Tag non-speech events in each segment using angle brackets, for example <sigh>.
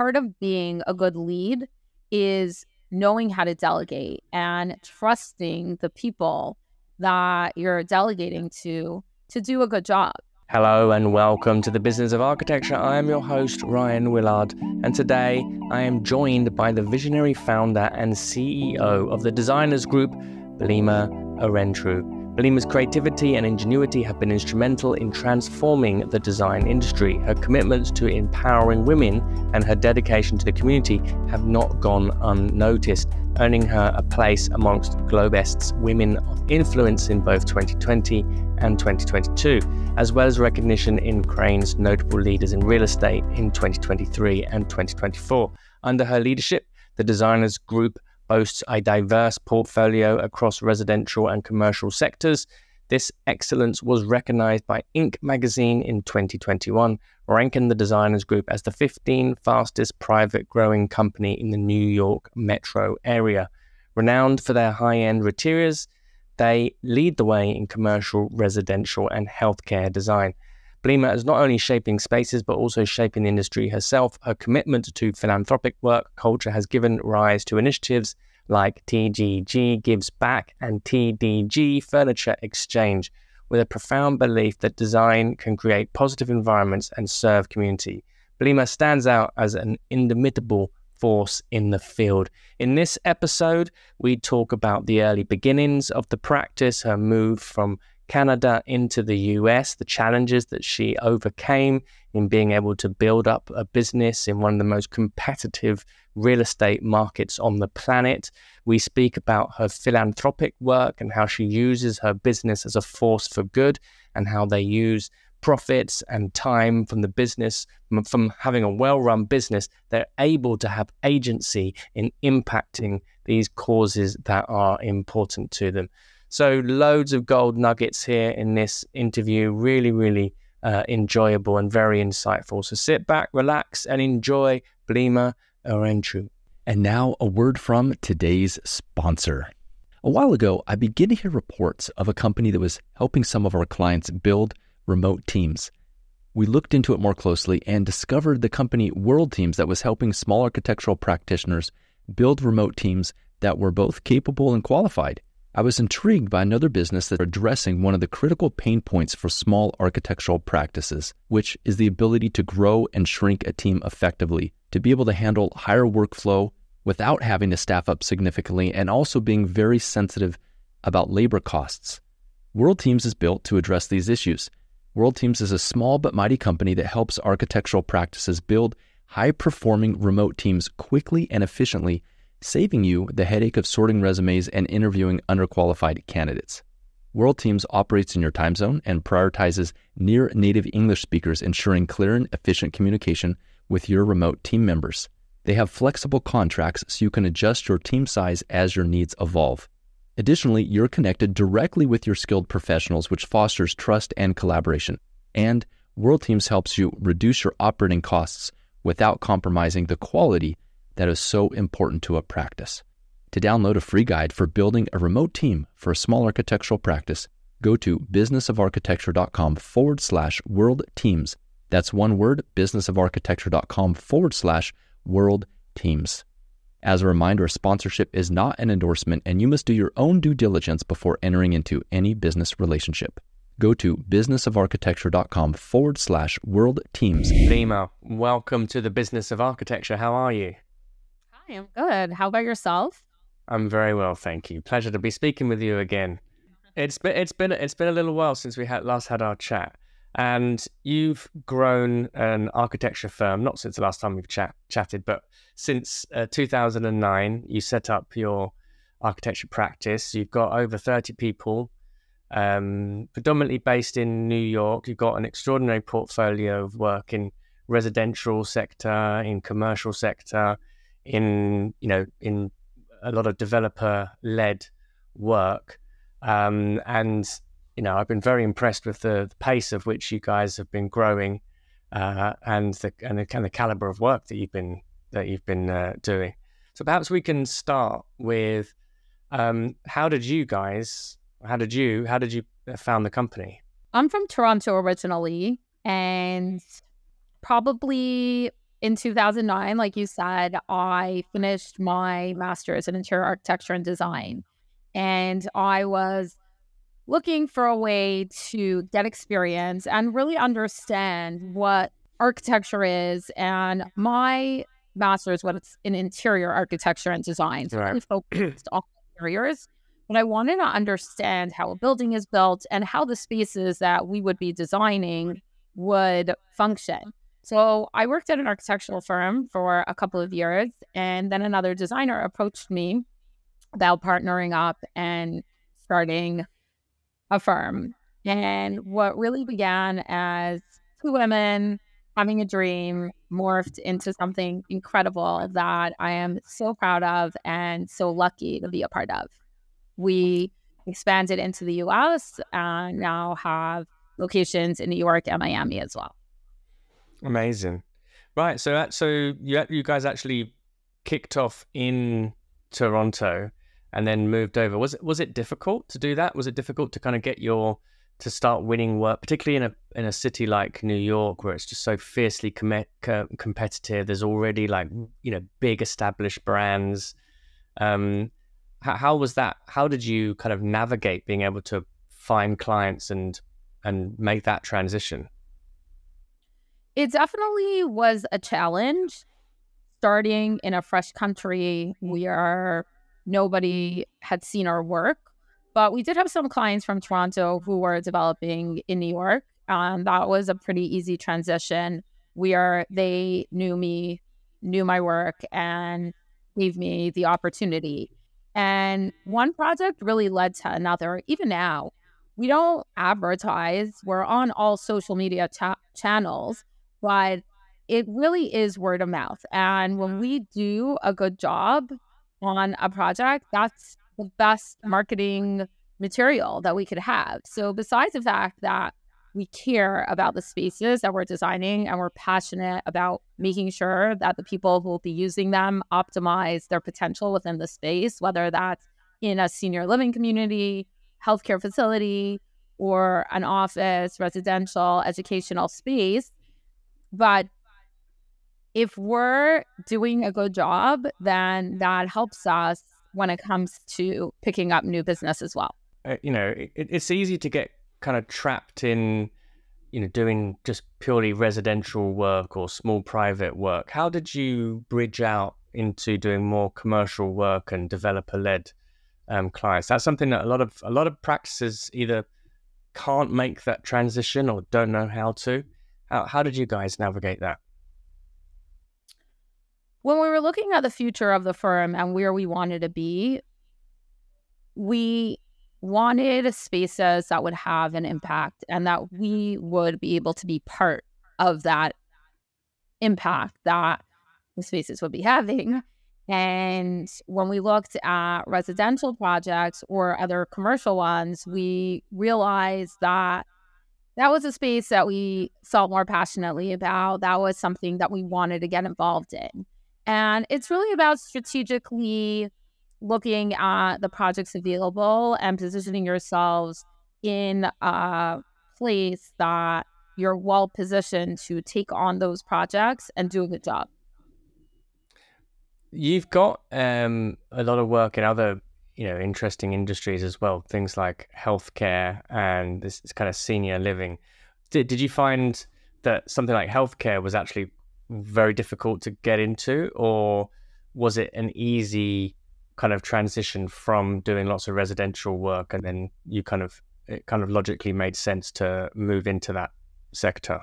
part of being a good lead is knowing how to delegate and trusting the people that you're delegating to to do a good job. Hello and welcome to the Business of Architecture. I am your host, Rion Willard, and today I am joined by the visionary founder and CEO of the Designers Group, Blima Ehrentreu. Blima's creativity and ingenuity have been instrumental in transforming the design industry. Her commitments to empowering women and her dedication to the community have not gone unnoticed, earning her a place amongst Globest's Women of Influence in both 2020 and 2022, as well as recognition in Crain's Notable Leaders in Real Estate in 2023 and 2024. Under her leadership, the Designers Group boasts a diverse portfolio across residential and commercial sectors. This excellence was recognized by Inc. magazine in 2021, ranking the Designers Group as the 15th fastest private growing company in the New York metro area. Renowned for their high end interiors, they lead the way in commercial, residential, and healthcare design. Blima is not only shaping spaces, but also shaping the industry herself. Her commitment to philanthropic work culture has given rise to initiatives like TDG Gives Back and TDG Furniture Exchange, with a profound belief that design can create positive environments and serve community. Blima stands out as an indomitable force in the field. In this episode, we talk about the early beginnings of the practice, her move from Canada into the US, the challenges that she overcame in being able to build up a business in one of the most competitive real estate markets on the planet. We speak about her philanthropic work and how she uses her business as a force for good and how they use profits and time from the business, from having a well run business, they're able to have agency in impacting these causes that are important to them. So, loads of gold nuggets here in this interview. Really, really uh, enjoyable and very insightful. So, sit back, relax, and enjoy Blima Ehrentreu. And now, a word from today's sponsor. A while ago, I began to hear reports of a company that was helping some of our clients build remote teams. We looked into it more closely and discovered the company World Teams that was helping small architectural practitioners build remote teams that were both capable and qualified. I was intrigued by another business that addressing one of the critical pain points for small architectural practices, which is the ability to grow and shrink a team effectively, to be able to handle higher workflow without having to staff up significantly and also being very sensitive about labor costs. World Teams is built to address these issues. World Teams is a small but mighty company that helps architectural practices build high performing remote teams quickly and efficiently saving you the headache of sorting resumes and interviewing underqualified candidates. World Teams operates in your time zone and prioritizes near native English speakers, ensuring clear and efficient communication with your remote team members. They have flexible contracts so you can adjust your team size as your needs evolve. Additionally, you're connected directly with your skilled professionals, which fosters trust and collaboration. And World Teams helps you reduce your operating costs without compromising the quality that is so important to a practice. To download a free guide for building a remote team for a small architectural practice, go to businessofarchitecture.com forward slash world teams. That's one word, businessofarchitecture.com forward slash world teams. As a reminder, sponsorship is not an endorsement, and you must do your own due diligence before entering into any business relationship. Go to businessofarchitecture.com forward slash world teams. Blima, welcome to the business of architecture. How are you? I am good. How about yourself? I'm very well, thank you. Pleasure to be speaking with you again. It's been it's been it's been a little while since we had last had our chat, and you've grown an architecture firm. Not since the last time we've chat, chatted, but since uh, 2009, you set up your architecture practice. You've got over 30 people, um, predominantly based in New York. You've got an extraordinary portfolio of work in residential sector, in commercial sector, in you know in a lot of developer led work. Um, and you know I've been very impressed with the, the, pace of which you guys have been growing uh, and the and the kind of caliber of work that you've been that you've been uh, doing. So perhaps we can start with um, how did you guys how did you how did you found the company? I'm from Toronto originally and probably in 2009, like you said, I finished my master's in interior architecture and design. And I was looking for a way to get experience and really understand what architecture is. And my master's was in interior architecture and design. So Right. really <clears throat> focused on interiors. But I wanted to understand how a building is built and how the spaces that we would be designing would function. So I worked at an architectural firm for a couple of years, and then another designer approached me about partnering up and starting a firm. And what really began as two women having a dream morphed into something incredible that I am so proud of and so lucky to be a part of. We expanded into the US uh, and now have locations in New York and Miami as well. Amazing. Right. So that so you you guys actually kicked off in Toronto and then moved over. Was it was it difficult to do that? Was it difficult to kind of get your to start winning work, particularly in a in a city like New York where it's just so fiercely com- co- competitive? There's already like you know big established brands. Um, how, how was that? How did you kind of navigate being able to find clients and and make that transition? It definitely was a challenge starting in a fresh country where nobody had seen our work. But we did have some clients from Toronto who were developing in New York. Um, that was a pretty easy transition where they knew me, knew my work, and gave me the opportunity. And one project really led to another. Even now, we don't advertise, we're on all social media cha- channels, but it really is word of mouth. And when we do a good job on a project, that's the best marketing material that we could have. So, besides the fact that we care about the spaces that we're designing and we're passionate about making sure that the people who will be using them optimize their potential within the space, whether that's in a senior living community, healthcare facility, or an office, residential, educational space. But if we're doing a good job, then that helps us when it comes to picking up new business as well. uh, you know, it, it's easy to get kind of trapped in, you know, doing just purely residential work or small private work. How did you bridge out into doing more commercial work and developer-led um, clients? That's something that a lot of a lot of practices either can't make that transition or don't know how to. How how did you guys navigate that? When we were looking at the future of the firm and where we wanted to be, we wanted spaces that would have an impact and that we would be able to be part of that impact that the spaces would be having. And when we looked at residential projects or other commercial ones, we realized that that was a space that we felt more passionately about. That was something that we wanted to get involved in. And it's really about strategically looking at the projects available and positioning yourselves in a place that you're well positioned to take on those projects and do a good job. You've got um, a lot of work in other, you know, interesting industries as well. Things like healthcare and this, kind of senior living. Did did you find that something like healthcare was actually very difficult to get into, or was it an easy kind of transition from doing lots of residential work and then you kind of it kind of logically made sense to move into that sector?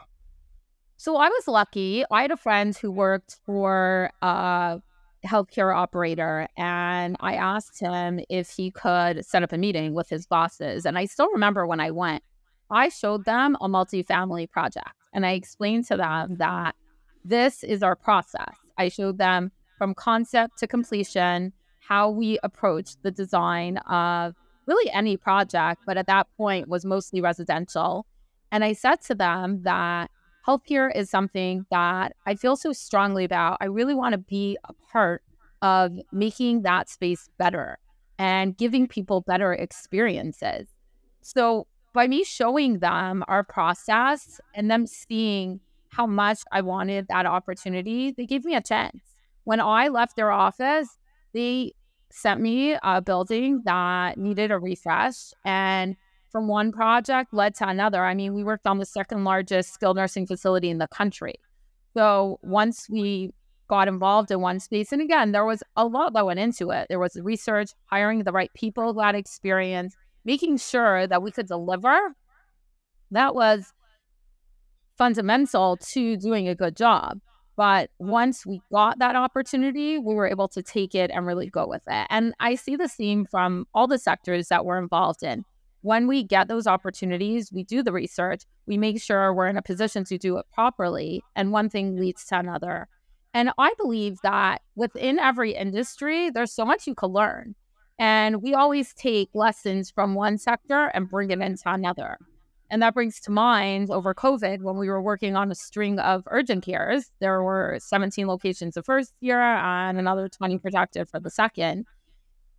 So I was lucky. I had a friend who worked for a healthcare operator, and I asked him if he could set up a meeting with his bosses. And I still remember when I went, I showed them a multifamily project, and I explained to them that this is our process. I showed them from concept to completion how we approach the design of really any project, but at that point was mostly residential. And I said to them that healthcare is something that I feel so strongly about. I really want to be a part of making that space better and giving people better experiences. So, by me showing them our process and them seeing how much I wanted that opportunity, they gave me a chance. When I left their office, they sent me a building that needed a refresh. And from one project led to another. I mean, we worked on the second largest skilled nursing facility in the country. So once we got involved in one space, and again, there was a lot that went into it. There was research, hiring the right people that experience, making sure that we could deliver. That was fundamental to doing a good job. But once we got that opportunity, we were able to take it and really go with it. And I see the same from all the sectors that we're involved in. When we get those opportunities, we do the research, we make sure we're in a position to do it properly, and one thing leads to another. And I believe that within every industry, there's so much you can learn. And we always take lessons from one sector and bring it into another. And that brings to mind over COVID when we were working on a string of urgent cares. There were 17 locations the first year and another 20 projected for the second.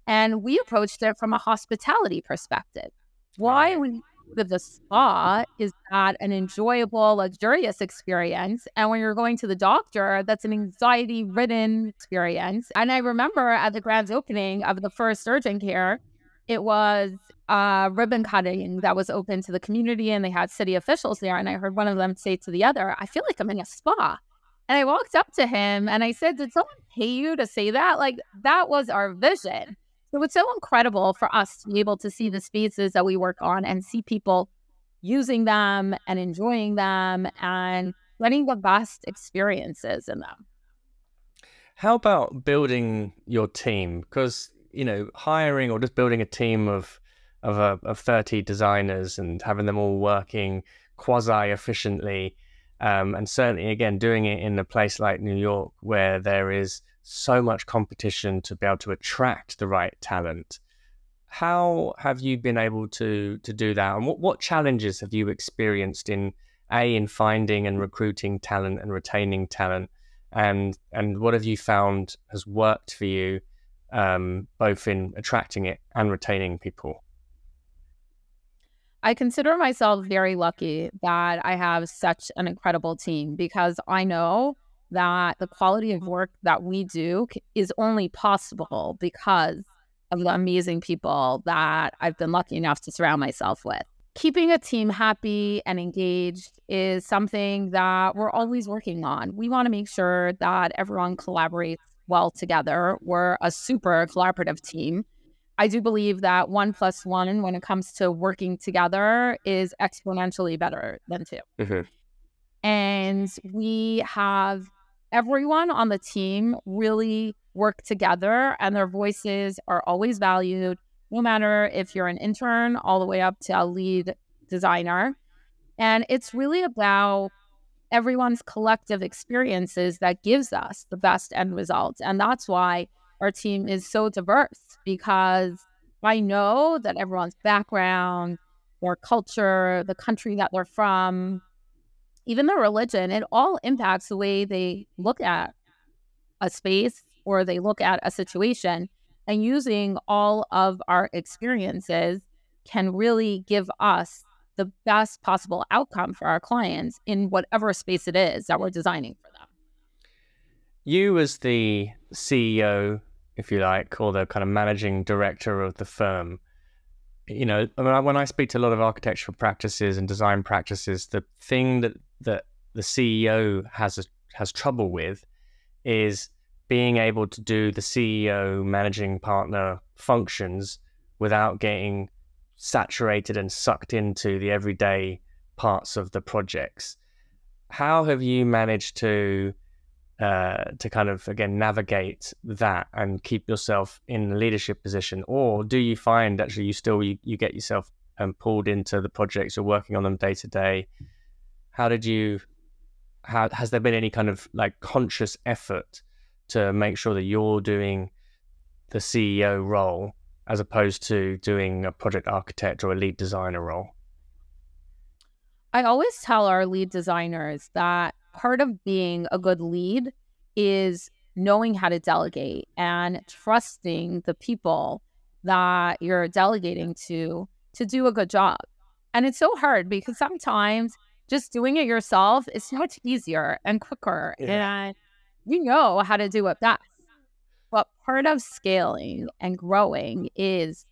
And we approached it from a hospitality perspective. Why with the spa is that an enjoyable, luxurious experience. And when you're going to the doctor, that's an anxiety ridden experience. And I remember at the grand opening of the first urgent care, it was uh, ribbon cutting that was open to the community and they had city officials there. And I heard one of them say to the other, I feel like I'm in a spa. And I walked up to him and I said, Did someone pay you to say that? Like, that was our vision. So it's so incredible for us to be able to see the spaces that we work on and see people using them and enjoying them and letting the best experiences in them. How about building your team? Because, you know, hiring or just building a team of of, a, of 30 designers and having them all working quasi efficiently. Um, and certainly, again, doing it in a place like New York where there is so much competition to be able to attract the right talent. How have you been able to to do that? And what, what challenges have you experienced in a in finding and recruiting talent and retaining talent? And and what have you found has worked for you, um, both in attracting it and retaining people? I consider myself very lucky that I have such an incredible team because I know that the quality of work that we do is only possible because of the amazing people that I've been lucky enough to surround myself with. Keeping a team happy and engaged is something that we're always working on. We want to make sure that everyone collaborates well together. We're a super collaborative team I do believe that one plus one, when it comes to working together, is exponentially better than 2 mm-hmm. And we have everyone on the team really work together, and their voices are always valued, no matter if you're an intern all the way up to a lead designer. And it's really about everyone's collective experiences that gives us the best end results. And that's why our team is so diverse because I know that everyone's background, or culture, the country that they're from, even their religion, it all impacts the way they look at a space or they look at a situation. And using all of our experiences can really give us the best possible outcome for our clients in whatever space it is that we're designing for them. You, as the CEO if you like, or the kind of managing director of the firm. You know, when I speak to a lot of architectural practices and design practices, the thing that that the CEO has a, has trouble with is being able to do the CEO managing partner functions without getting saturated and sucked into the everyday parts of the projects. How have you managed to uh, to kind of again navigate that and keep yourself in the leadership position, or do you find actually you still you, you get yourself um, pulled into the projects you're working on them day to day? How did you? How has there been any kind of like conscious effort to make sure that you're doing the CEO role as opposed to doing a project architect or a lead designer role? I always tell our lead designers that part of being a good lead is knowing how to delegate and trusting the people that you're delegating to to do a good job. And it's so hard because sometimes just doing it yourself is much easier and quicker. Yeah. And you know how to do it best. But part of scaling and growing is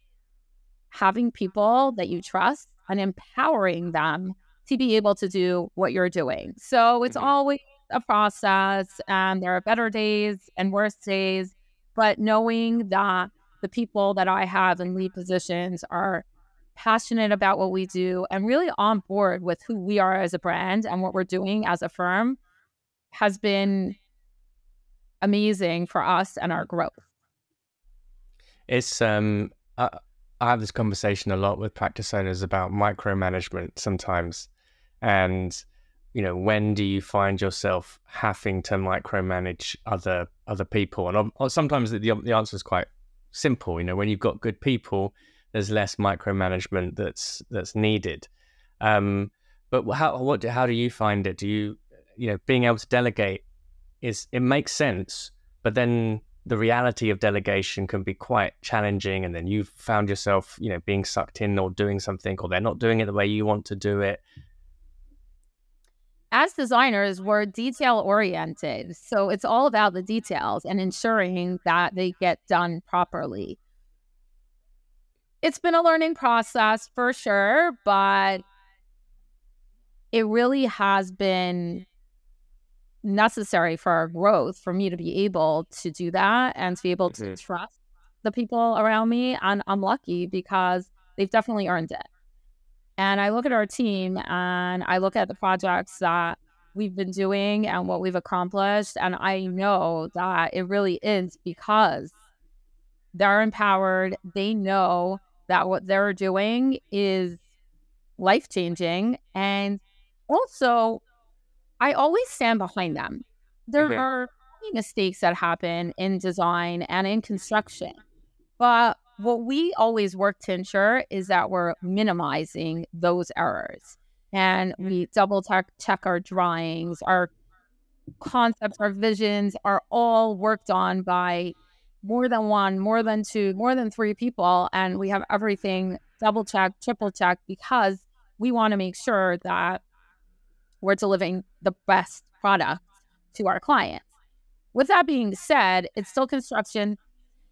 having people that you trust and empowering them to be able to do what you're doing. So it's mm-hmm. always a process, and there are better days and worse days. But knowing that the people that I have in lead positions are passionate about what we do and really on board with who we are as a brand and what we're doing as a firm has been amazing for us and our growth. It's um I, I have this conversation a lot with practice owners about micromanagement sometimes and you know when do you find yourself having to micromanage other other people and sometimes the, the answer is quite simple you know when you've got good people there's less micromanagement that's that's needed um, but how what how do you find it do you you know being able to delegate is it makes sense but then the reality of delegation can be quite challenging and then you've found yourself you know being sucked in or doing something or they're not doing it the way you want to do it as designers, we're detail oriented. So it's all about the details and ensuring that they get done properly. It's been a learning process for sure, but it really has been necessary for our growth for me to be able to do that and to be able mm-hmm. to trust the people around me. And I'm lucky because they've definitely earned it. And I look at our team and I look at the projects that we've been doing and what we've accomplished. And I know that it really is because they're empowered. They know that what they're doing is life changing. And also, I always stand behind them. There mm-hmm. are mistakes that happen in design and in construction, but what we always work to ensure is that we're minimizing those errors and we double check, check our drawings, our concepts, our visions are all worked on by more than one, more than two, more than three people. And we have everything double checked, triple checked because we want to make sure that we're delivering the best product to our clients. With that being said, it's still construction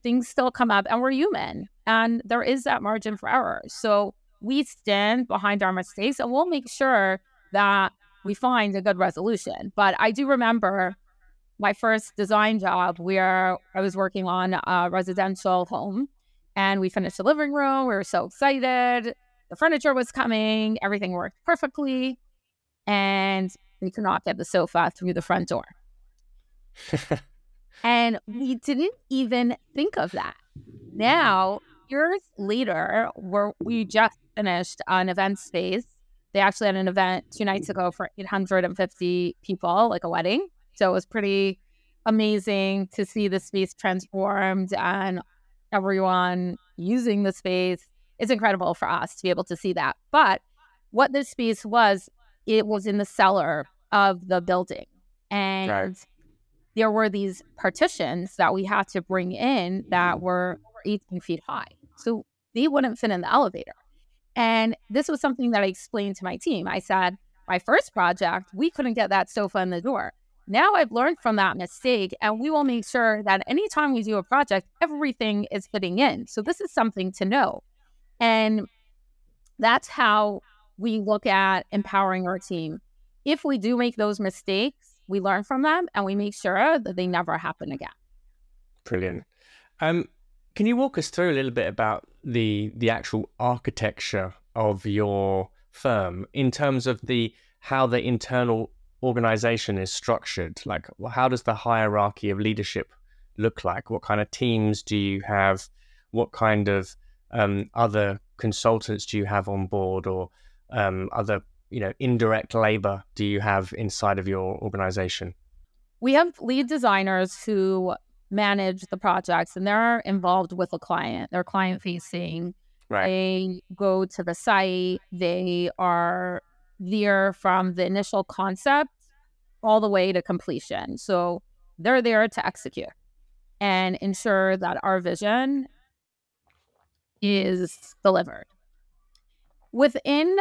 things still come up and we're human and there is that margin for error. So we stand behind our mistakes and we'll make sure that we find a good resolution. But I do remember my first design job where I was working on a residential home and we finished the living room. We were so excited. The furniture was coming, everything worked perfectly. And we could not get the sofa through the front door. <laughs> And we didn't even think of that. Now, years later, we're, we just finished an event space. They actually had an event two nights ago for 850 people, like a wedding. So it was pretty amazing to see the space transformed and everyone using the space. It's incredible for us to be able to see that. But what this space was, it was in the cellar of the building. And right there were these partitions that we had to bring in that were 18 feet high. So they wouldn't fit in the elevator. And this was something that I explained to my team. I said, my first project, we couldn't get that sofa in the door. Now I've learned from that mistake, and we will make sure that anytime we do a project, everything is fitting in. So this is something to know. And that's how we look at empowering our team. If we do make those mistakes, we learn from them and we make sure that they never happen again. Brilliant. Um, can you walk us through a little bit about the the actual architecture of your firm in terms of the how the internal organization is structured? Like, how does the hierarchy of leadership look like? What kind of teams do you have? What kind of um, other consultants do you have on board, or um, other you know indirect labor do you have inside of your organization? We have lead designers who manage the projects and they're involved with a client. They're client facing. Right. They go to the site. They are there from the initial concept all the way to completion. So they're there to execute and ensure that our vision is delivered. Within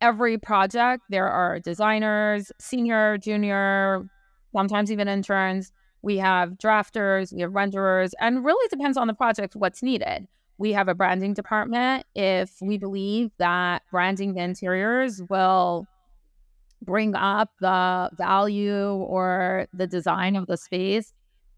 every project, there are designers, senior, junior, sometimes even interns. We have drafters, we have renderers, and really depends on the project what's needed. We have a branding department. If we believe that branding the interiors will bring up the value or the design of the space,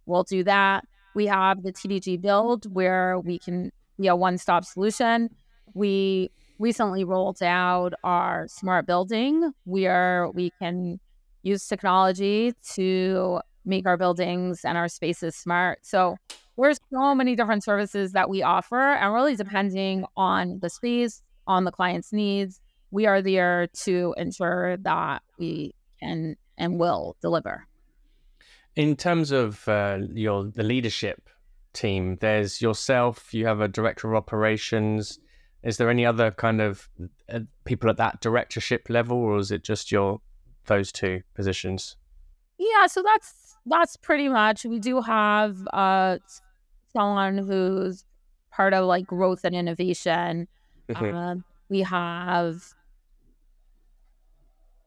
we'll do that. We have the TDG build where we can be a one stop solution. We recently rolled out our smart building where we can use technology to make our buildings and our spaces smart. So there's so many different services that we offer and really depending on the space, on the client's needs, we are there to ensure that we can and will deliver. In terms of uh, your the leadership team, there's yourself. You have a director of operations. Is there any other kind of uh, people at that directorship level, or is it just your those two positions? Yeah, so that's that's pretty much. We do have uh, someone who's part of like growth and innovation. Mm-hmm. Uh, we have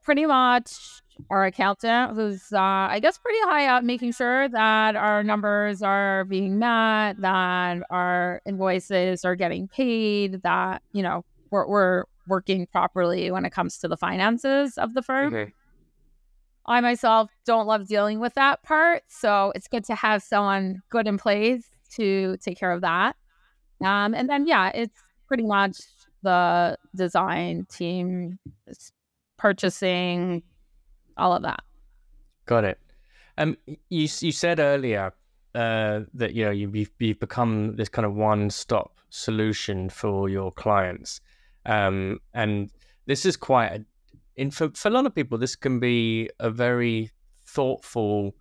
pretty much our accountant who's uh, i guess pretty high up making sure that our numbers are being met that our invoices are getting paid that you know we're, we're working properly when it comes to the finances of the firm okay. i myself don't love dealing with that part so it's good to have someone good in place to take care of that um, and then yeah it's pretty much the design team purchasing, all of that. Got it. Um, you you said earlier uh, that you know you've you've become this kind of one stop solution for your clients, um, and this is quite a, in for, for a lot of people this can be a very thoughtful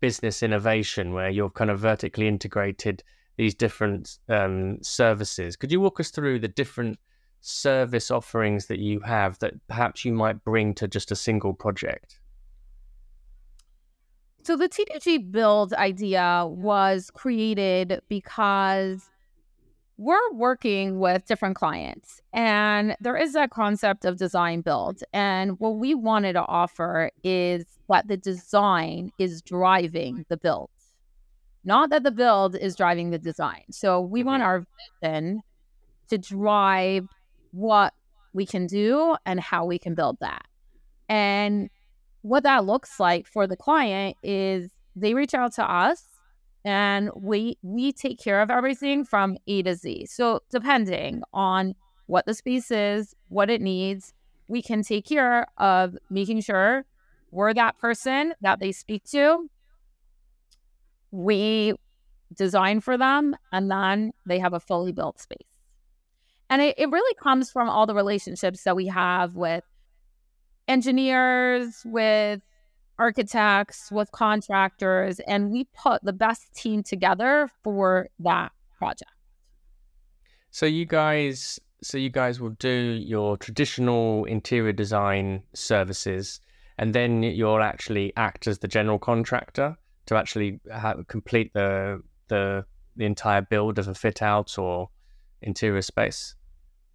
business innovation where you've kind of vertically integrated these different um, services. Could you walk us through the different service offerings that you have that perhaps you might bring to just a single project? So the TDG build idea was created because we're working with different clients and there is that concept of design build. And what we wanted to offer is that the design is driving the build, not that the build is driving the design. So we mm-hmm. want our vision to drive what we can do and how we can build that. And what that looks like for the client is they reach out to us and we we take care of everything from A to Z. So depending on what the space is, what it needs, we can take care of making sure we're that person that they speak to. We design for them and then they have a fully built space. And it, it really comes from all the relationships that we have with engineers, with architects, with contractors, and we put the best team together for that project. So you guys so you guys will do your traditional interior design services and then you'll actually act as the general contractor to actually have, complete the the the entire build of a fit out or interior space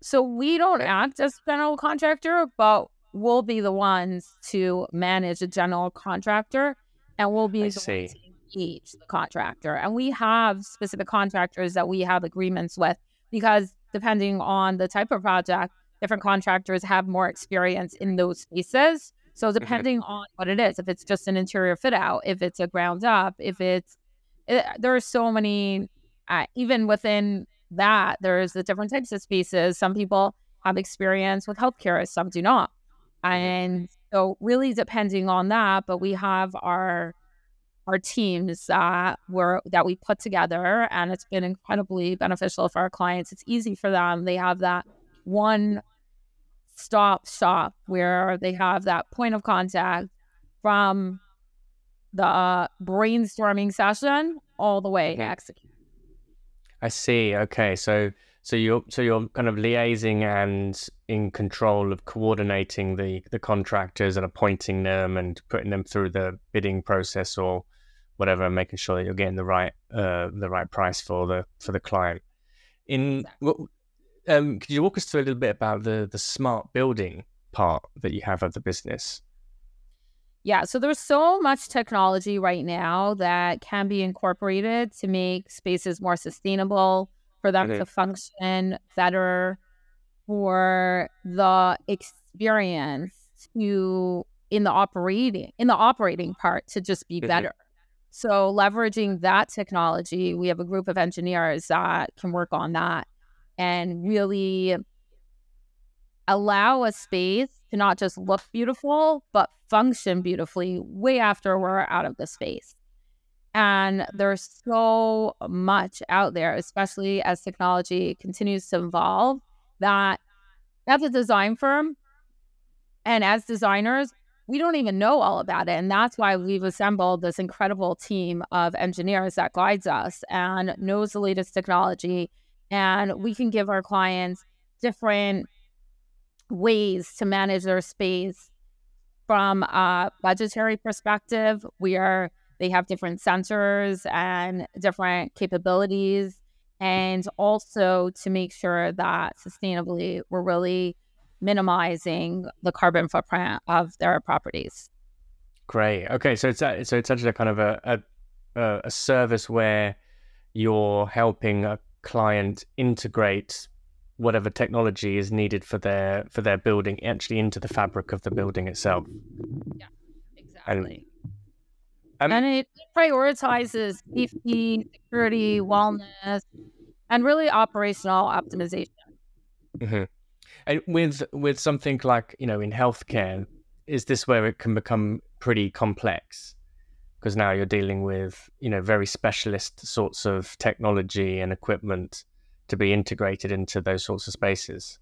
so we don't eh? act as general contractor, but we'll be the ones to manage a general contractor and we'll be I the see. ones to engage the contractor. And we have specific contractors that we have agreements with because depending on the type of project, different contractors have more experience in those spaces. So mm-hmm. depending mm-hmm. on what it is, if it's just an interior fit out, if it's a ground up, if it's it, eh, there are so many uh, even within that there's the different types of spaces. Some people have experience with healthcare, some do not. And so really depending on that, but we have our our teams that were that we put together and it's been incredibly beneficial for our clients. It's easy for them. They have that one stop shop where they have that point of contact from the uh, brainstorming session all the way to execute. I see. Okay, so so you're so you're kind of liaising and in control of coordinating the the contractors and appointing them and putting them through the bidding process or whatever, making sure that you're getting the right uh, the right price for the for the client. In um, could you walk us through a little bit about the the smart building part that you have of the business? Yeah, so there's so much technology right now that can be incorporated to make spaces more sustainable, for them mm-hmm. to function better, for the experience to in the operating in the operating part to just be mm-hmm. better. So leveraging that technology, we have a group of engineers that can work on that and really allow a space to not just look beautiful, but function beautifully way after we're out of the space. And there's so much out there, especially as technology continues to evolve, that as a design firm and as designers, we don't even know all about it. And that's why we've assembled this incredible team of engineers that guides us and knows the latest technology. And we can give our clients different ways to manage their space from a budgetary perspective. We are they have different sensors and different capabilities and also to make sure that sustainably we're really minimizing the carbon footprint of their properties. Great. Okay, so it's a, so it's actually a kind of a, a a service where you're helping a client integrate whatever technology is needed for their for their building actually into the fabric of the building itself. Yeah, exactly. And, um, and it prioritizes safety, security, wellness, and really operational optimization. Mm-hmm. And with with something like you know in healthcare, is this where it can become pretty complex? Because now you're dealing with you know very specialist sorts of technology and equipment to be integrated into those sorts of spaces.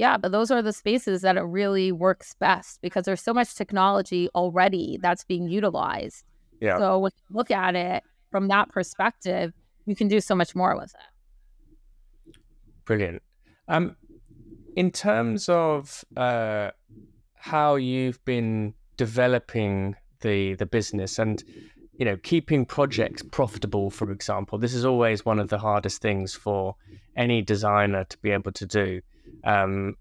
Yeah, but those are the spaces that it really works best because there's so much technology already that's being utilized. Yeah. So when you look at it from that perspective, you can do so much more with it. Brilliant. Um, in terms of uh, how you've been developing the the business and you know, keeping projects profitable, for example, this is always one of the hardest things for any designer to be able to do. Um,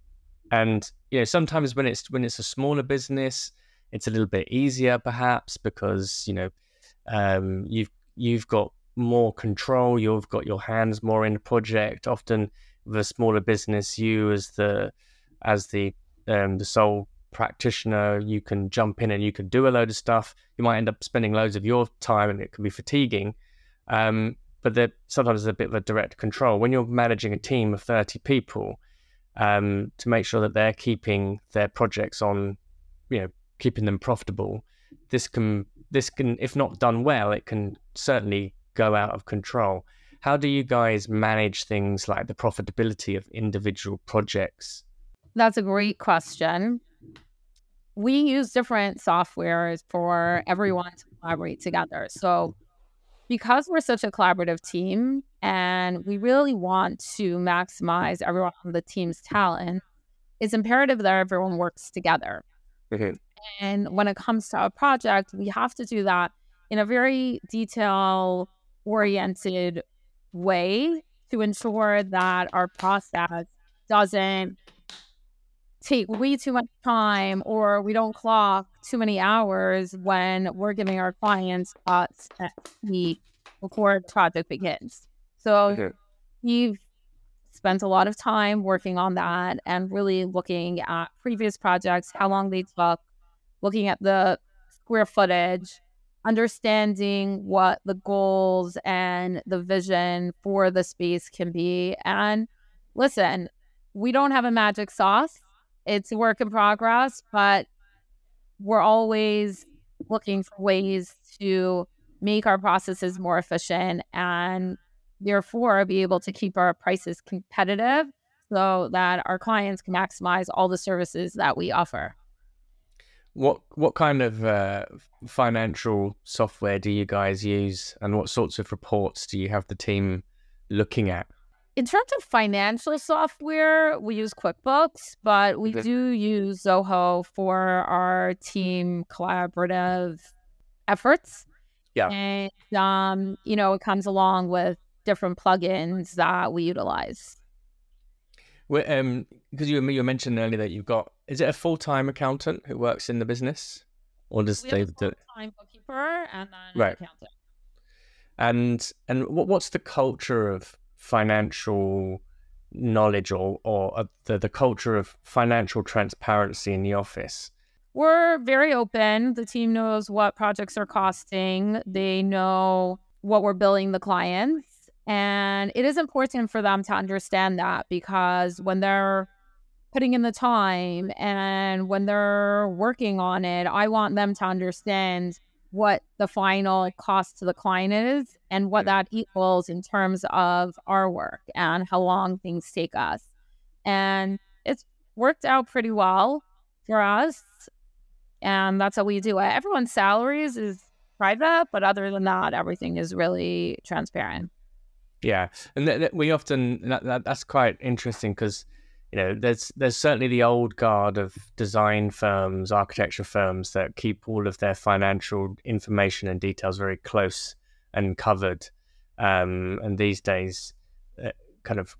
and you know, sometimes when it's when it's a smaller business, it's a little bit easier, perhaps, because you know, um, you've you've got more control, you've got your hands more in the project. Often, the smaller business, you as the as the um, the sole practitioner, you can jump in and you can do a load of stuff. You might end up spending loads of your time and it can be fatiguing. Um, but there, sometimes there's a bit of a direct control. When you're managing a team of 30 people, um, to make sure that they're keeping their projects on, you know, keeping them profitable, this can, this can, if not done well, it can certainly go out of control. How do you guys manage things like the profitability of individual projects? That's a great question we use different softwares for everyone to collaborate together. So, because we're such a collaborative team and we really want to maximize everyone on the team's talent, it's imperative that everyone works together. Mm-hmm. And when it comes to a project, we have to do that in a very detail oriented way to ensure that our process doesn't take way too much time or we don't clock too many hours when we're giving our clients thoughts week before the project begins. So okay. we've spent a lot of time working on that and really looking at previous projects, how long they took, looking at the square footage, understanding what the goals and the vision for the space can be. And listen, we don't have a magic sauce it's a work in progress, but we're always looking for ways to make our processes more efficient and therefore be able to keep our prices competitive so that our clients can maximize all the services that we offer. What what kind of uh, financial software do you guys use, and what sorts of reports do you have the team looking at? In terms of financial software, we use QuickBooks, but we do use Zoho for our team collaborative efforts. Yeah. And, um, you know, it comes along with different plugins that we utilize. um, because you you mentioned earlier that you've got is it a full time accountant who works in the business, or does We they do? full-time bookkeeper and then an Right. accountant. And and what what's the culture of financial knowledge or or the the culture of financial transparency in the office? We're very open. The team knows what projects are costing. They know what we're billing the clients. And it is important for them to understand that because when they're putting in the time and when they're working on it, I want them to understand what the final cost to the client is and what that equals in terms of our work and how long things take us. And it's worked out pretty well for us and that's how we do it. Everyone's salaries is private, but other than that, everything is really transparent. Yeah, and th- th- we often that, that that's quite interesting because you know there's there's certainly the old guard of design firms, architecture firms that keep all of their financial information and details very close and covered. Um, and these days, uh, kind of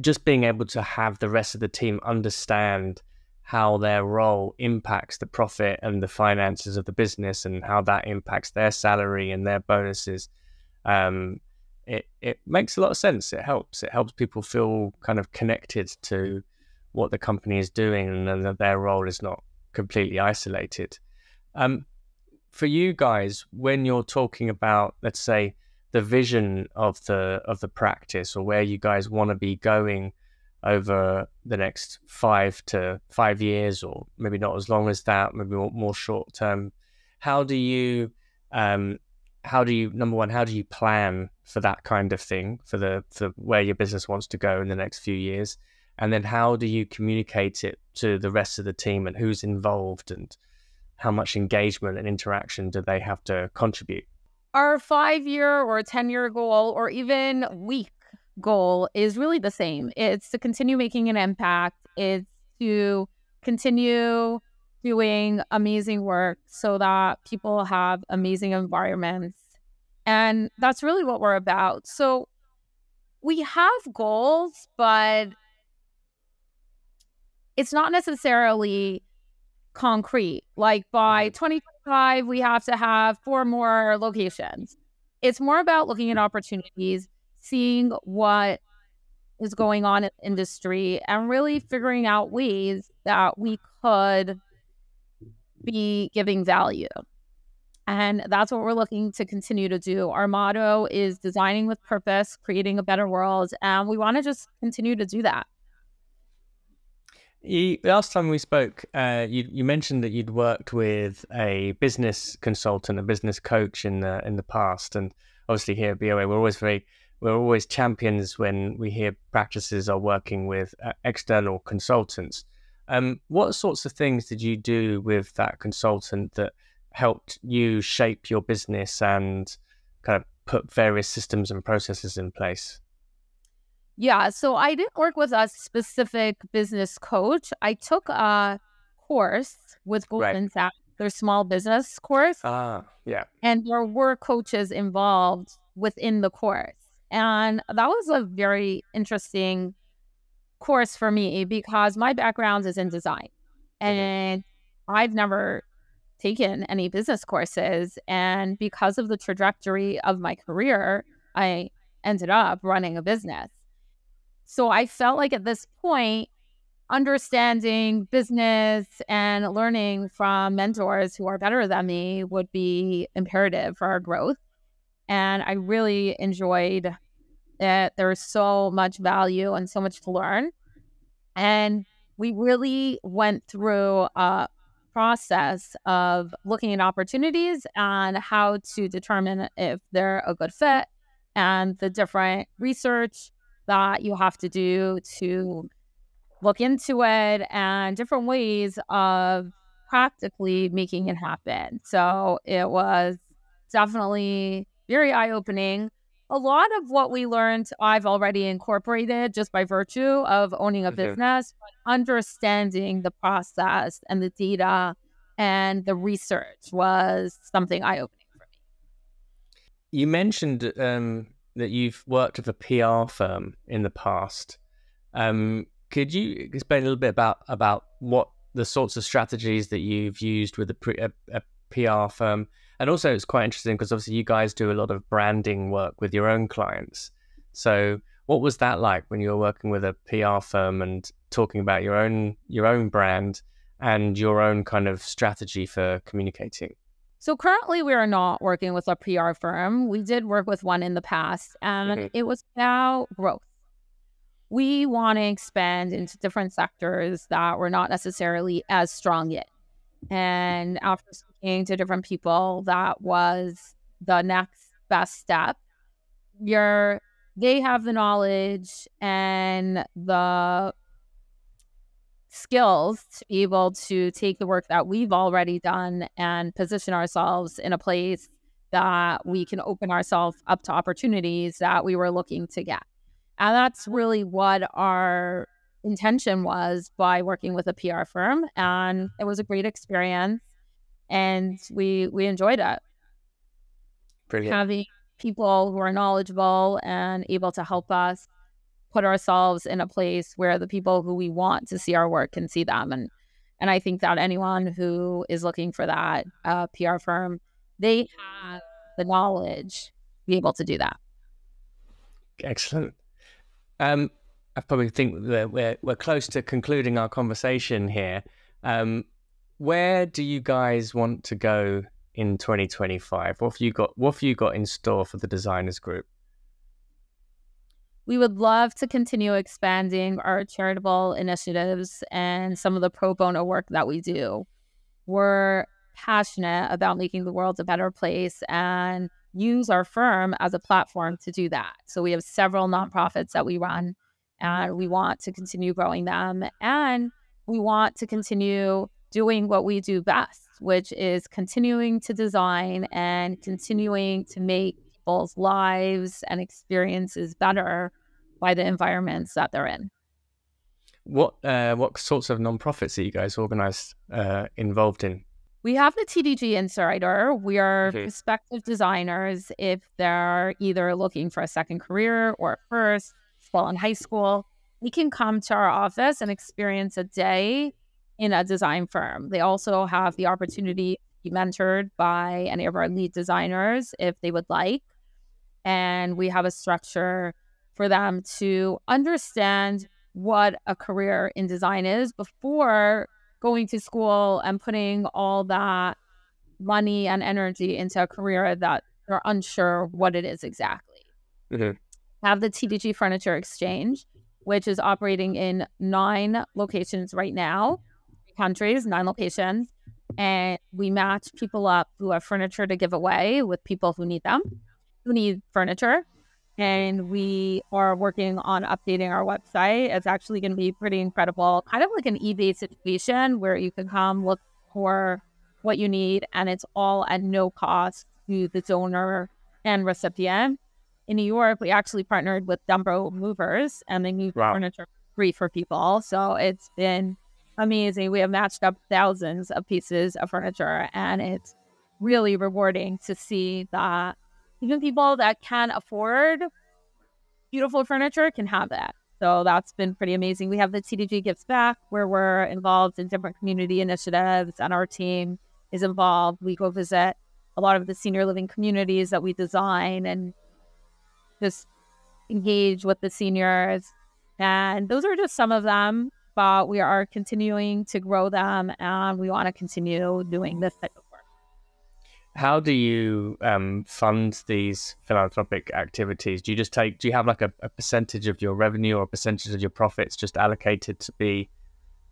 just being able to have the rest of the team understand how their role impacts the profit and the finances of the business and how that impacts their salary and their bonuses. Um, it it makes a lot of sense. It helps. It helps people feel kind of connected to what the company is doing and that their role is not completely isolated. Um, for you guys, when you're talking about, let's say, the vision of the of the practice or where you guys want to be going over the next five to five years, or maybe not as long as that, maybe more, more short term, how do you um, how do you number one how do you plan for that kind of thing for the for where your business wants to go in the next few years? And then how do you communicate it to the rest of the team and who's involved and how much engagement and interaction do they have to contribute? Our five year or 10 year goal, or even week goal, is really the same. It's to continue making an impact, it's to continue doing amazing work so that people have amazing environments. And that's really what we're about. So we have goals, but it's not necessarily concrete. Like by 2025, we have to have four more locations. It's more about looking at opportunities, seeing what is going on in industry, and really figuring out ways that we could be giving value. And that's what we're looking to continue to do. Our motto is designing with purpose, creating a better world. And we want to just continue to do that. You, last time we spoke, uh, you, you mentioned that you'd worked with a business consultant, a business coach in the in the past, and obviously here at BOA, we're always very we're always champions when we hear practices are working with uh, external consultants. Um, what sorts of things did you do with that consultant that helped you shape your business and kind of put various systems and processes in place? Yeah, so I didn't work with a specific business coach. I took a course with Goldman Sachs, their small business course, Ah, yeah. and there were coaches involved within the course. And that was a very interesting course for me because my background is in design and I've never taken any business courses. And because of the trajectory of my career, I ended up running a business. So I felt like at this point, understanding business and learning from mentors who are better than me would be imperative for our growth. And I really enjoyed it. There was so much value and so much to learn. And we really went through a process of looking at opportunities and how to determine if they're a good fit and the different research that you have to do to look into it and different ways of practically making it happen. So it was definitely very eye opening. A lot of what we learned, I've already incorporated just by virtue of owning a Mhm. business, but understanding the process and the data and the research was something eye opening for me. You mentioned um, that you've worked with a PR firm in the past. Um, could you explain a little bit about about what the sorts of strategies that you've used with a, a, a PR firm? And also, it's quite interesting because obviously you guys do a lot of branding work with your own clients. So, what was that like when you were working with a PR firm and talking about your own your own brand and your own kind of strategy for communicating? So currently, we are not working with a PR firm. We did work with one in the past, and mm-hmm. it was about growth. We want to expand into different sectors that were not necessarily as strong yet. And after speaking to different people, that was the next best step. You're, they have the knowledge and the skills to be able to take the work that we've already done and position ourselves in a place that we can open ourselves up to opportunities that we were looking to get. And that's really what our intention was by working with a PR firm. And it was a great experience. And we we enjoyed it. Brilliant. Having people who are knowledgeable and able to help us put ourselves in a place where the people who we want to see our work can see them and and I think that anyone who is looking for that uh, PR firm, they have the knowledge to be able to do that. Excellent. Um, I probably think that we're we're close to concluding our conversation here. Um, where do you guys want to go in 2025? What have you got? What have you got in store for the designers group? we would love to continue expanding our charitable initiatives and some of the pro bono work that we do. We're passionate about making the world a better place and use our firm as a platform to do that. So we have several nonprofits that we run and we want to continue growing them and we want to continue doing what we do best, which is continuing to design and continuing to make people's lives and experiences better by the environments that they're in. What uh, what sorts of nonprofits are you guys organized uh, involved in? We have the TDG Insider. We are okay. prospective designers if they're either looking for a second career or first, while in high school. They can come to our office and experience a day in a design firm. They also have the opportunity to be mentored by any of our lead designers if they would like. And we have a structure for them to understand what a career in design is before going to school and putting all that money and energy into a career that they're unsure what it is exactly. Mm-hmm. Have the TDG Furniture Exchange, which is operating in nine locations right now, countries, nine locations. And we match people up who have furniture to give away with people who need them, who need furniture and we are working on updating our website. It's actually going to be pretty incredible, kind of like an eBay situation where you can come look for what you need, and it's all at no cost to the donor and recipient. In New York, we actually partnered with Dumbo Movers, and they move wow. furniture free for people. So it's been amazing. We have matched up thousands of pieces of furniture, and it's really rewarding to see that even people that can afford beautiful furniture can have that. So that's been pretty amazing. We have the TDG Gives Back, where we're involved in different community initiatives, and our team is involved. We go visit a lot of the senior living communities that we design and just engage with the seniors. And those are just some of them, but we are continuing to grow them, and we want to continue doing this type of work. how do you um, fund these philanthropic activities? Do you just take? Do you have like a, a, percentage of your revenue or a percentage of your profits just allocated to be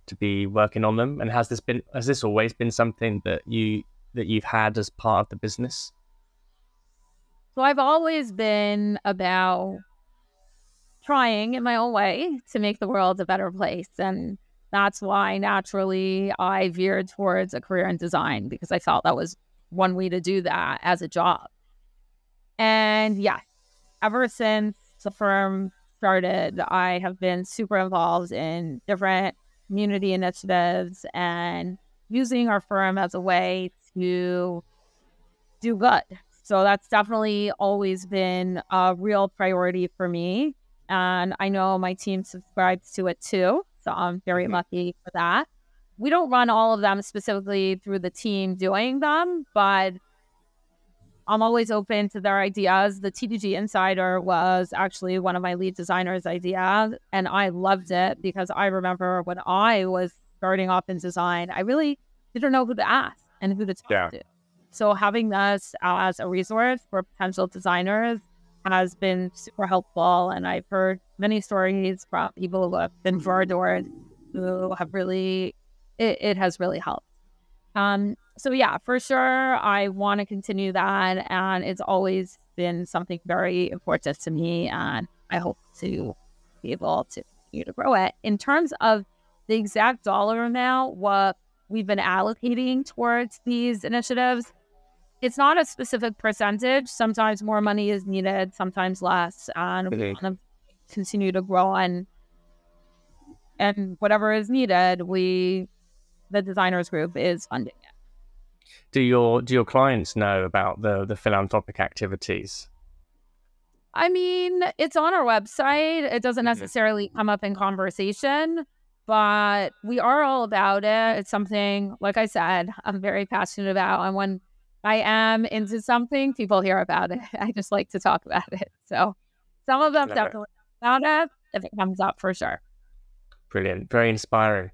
to be working on them? And has this been has this always been something that you that you've had as part of the business? So I've always been about trying in my own way to make the world a better place, and that's why naturally I veered towards a career in design because I felt that was one way to do that as a job. And yeah, ever since the firm started, I have been super involved in different community initiatives and using our firm as a way to do good. So that's definitely always been a real priority for me. And I know my team subscribes to it too. So I'm very mm-hmm. lucky for that. We don't run all of them specifically through the team doing them, but I'm always open to their ideas. The TDG Insider was actually one of my lead designers' ideas, and I loved it because I remember when I was starting off in design, I really didn't know who to ask and who to talk yeah. to. So having this as a resource for potential designers has been super helpful, and I've heard many stories from people who have been doors who have really, it, it has really helped. Um, so yeah, for sure, I want to continue that, and it's always been something very important to me, and I hope to be able to continue to grow it. In terms of the exact dollar amount, what we've been allocating towards these initiatives, it's not a specific percentage. Sometimes more money is needed, sometimes less, and we want to continue to grow and and whatever is needed, we the designers group is funding it. Do your do your clients know about the the philanthropic activities? I mean, it's on our website. It doesn't mm-hmm. necessarily come up in conversation, but we are all about it. It's something, like I said, I'm very passionate about. And when I am into something, people hear about it. <laughs> I just like to talk about it. So some of them definitely about it if it comes up for sure. Brilliant. Very inspiring.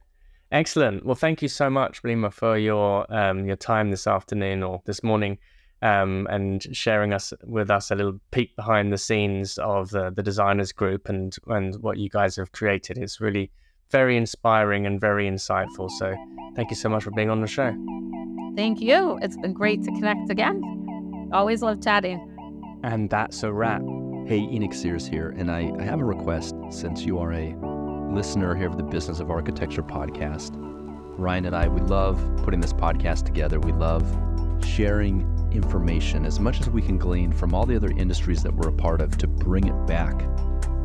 Excellent. Well, thank you so much, Blima, for your um, your time this afternoon or this morning, um, and sharing us with us a little peek behind the scenes of the, the designers group and and what you guys have created. It's really very inspiring and very insightful. So, thank you so much for being on the show. Thank you. It's been great to connect again. Always love chatting. And that's a wrap. Hey, Enoch Sears here, and I, I have a request since you are a listener here of the Business of Architecture podcast. Rion and I, we love putting this podcast together. We love sharing information as much as we can glean from all the other industries that we're a part of to bring it back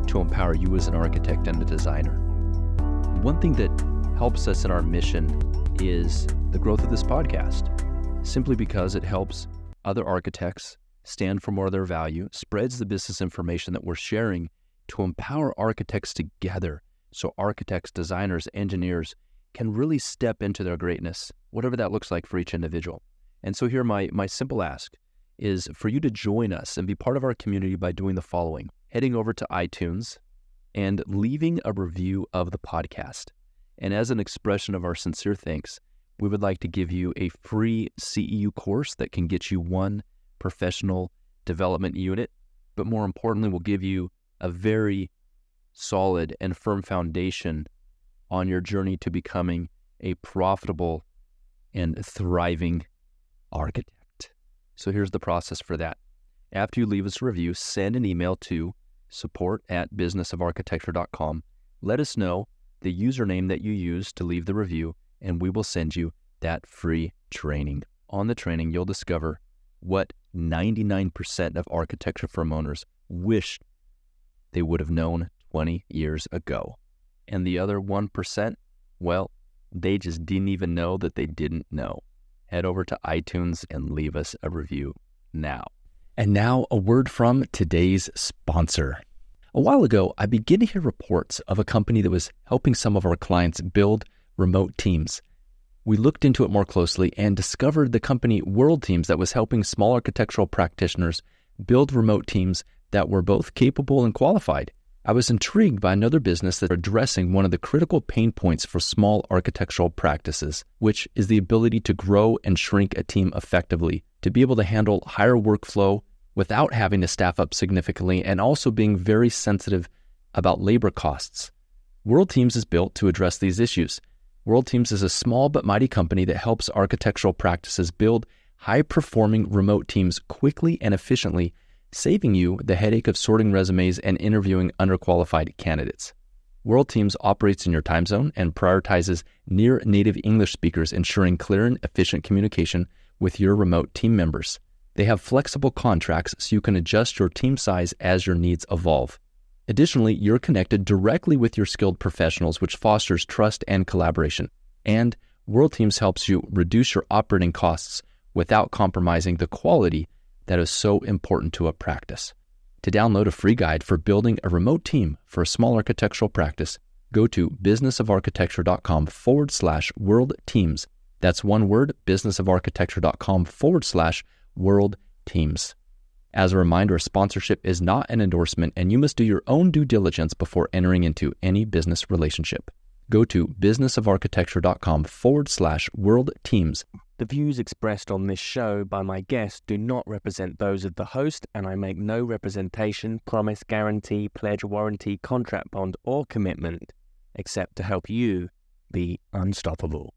to empower you as an architect and a designer. One thing that helps us in our mission is the growth of this podcast, simply because it helps other architects stand for more of their value, spreads the business information that we're sharing to empower architects together so architects, designers, engineers can really step into their greatness, whatever that looks like for each individual. And so here my my simple ask is for you to join us and be part of our community by doing the following. Heading over to iTunes and leaving a review of the podcast. And as an expression of our sincere thanks, we would like to give you a free CEU course that can get you one professional development unit, but more importantly, will give you a very solid and firm foundation on your journey to becoming a profitable and thriving architect. So here's the process for that. After you leave us a review, send an email to support at businessofarchitecture.com. Let us know the username that you use to leave the review, and we will send you that free training. On the training, you'll discover what 99% of architecture firm owners wish they would have known 20 years ago. And the other 1%, well, they just didn't even know that they didn't know. Head over to iTunes and leave us a review now. And now, a word from today's sponsor. A while ago, I began to hear reports of a company that was helping some of our clients build remote teams. We looked into it more closely and discovered the company World Teams that was helping small architectural practitioners build remote teams that were both capable and qualified. I was intrigued by another business that addressing one of the critical pain points for small architectural practices, which is the ability to grow and shrink a team effectively, to be able to handle higher workflow without having to staff up significantly and also being very sensitive about labor costs. World Teams is built to address these issues. World Teams is a small but mighty company that helps architectural practices build high performing remote teams quickly and efficiently saving you the headache of sorting resumes and interviewing underqualified candidates. World Teams operates in your time zone and prioritizes near native English speakers, ensuring clear and efficient communication with your remote team members. They have flexible contracts so you can adjust your team size as your needs evolve. Additionally, you're connected directly with your skilled professionals, which fosters trust and collaboration. And World Teams helps you reduce your operating costs without compromising the quality that is so important to a practice. To download a free guide for building a remote team for a small architectural practice, go to businessofarchitecture.com forward slash world teams. That's one word, businessofarchitecture.com forward slash world teams. As a reminder, sponsorship is not an endorsement, and you must do your own due diligence before entering into any business relationship. Go to businessofarchitecture.com forward slash world teams The views expressed on this show by my guests do not represent those of the host, and I make no representation, promise, guarantee, pledge, warranty, contract bond, or commitment except to help you be unstoppable.